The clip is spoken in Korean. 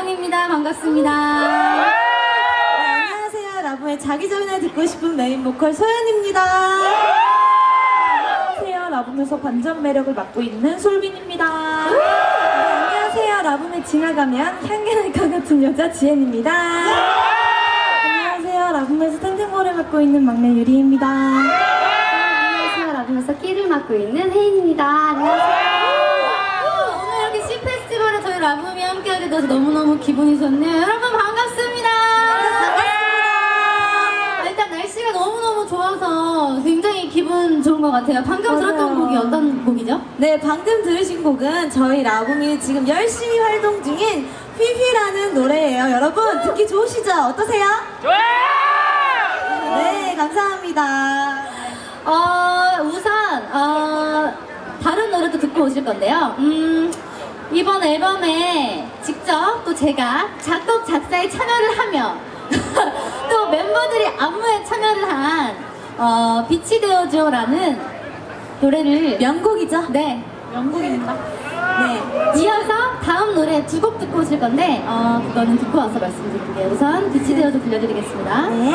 유정입니다. 반갑습니다. 네, 안녕하세요. 라붐의 자기 전에 듣고 싶은 메인 보컬 소연입니다. 안녕하세요. 라붐에서 반전 매력을 맡고 있는 솔빈입니다. 네, 안녕하세요. 라붐에 지나가면 향기 날것 같은 여자 지엔입니다. 안녕하세요. 라붐에서 탱탱볼을 맡고 있는 막내 유리입니다. 안녕하세요. 라붐에서 끼를 맡고 있는 혜인입니다. 안녕하세요. 오늘 이렇게 C 페스티벌에 저희 라붐이 돼서 너무너무 기분이 좋네요. 여러분 반갑습니다. 아, 일단 날씨가 너무너무 좋아서 굉장히 기분 좋은 것 같아요. 방금 들었던 맞아요. 곡이 어떤 곡이죠? 네, 방금 들으신 곡은 저희 라붐이 지금 열심히 활동 중인 휘휘라는 노래예요. 여러분, 듣기 좋으시죠? 어떠세요? 좋아요! 네, 감사합니다. 어, 우선, 어, 다른 노래도 듣고 오실 건데요. 음, 이번 앨범에 직접 또 제가 작곡, 작사에 참여를 하며 또 멤버들이 안무에 참여를 한, 어, 빛이 되어줘라는 노래를. 명곡이죠? 네, 명곡입니다. 네. 이어서 다음 노래 두 곡 듣고 오실 건데, 어, 그거는 듣고 와서 말씀드릴게요. 우선 빛이 되어줘 들려드리겠습니다. 네.